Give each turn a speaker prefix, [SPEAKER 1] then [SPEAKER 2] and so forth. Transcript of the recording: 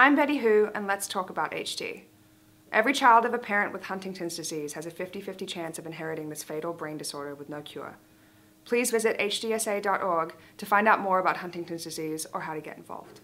[SPEAKER 1] I'm Betty Who, and let's talk about HD. Every child of a parent with Huntington's disease has a 50-50 chance of inheriting this fatal brain disorder with no cure. Please visit hdsa.org to find out more about Huntington's disease or how to get involved.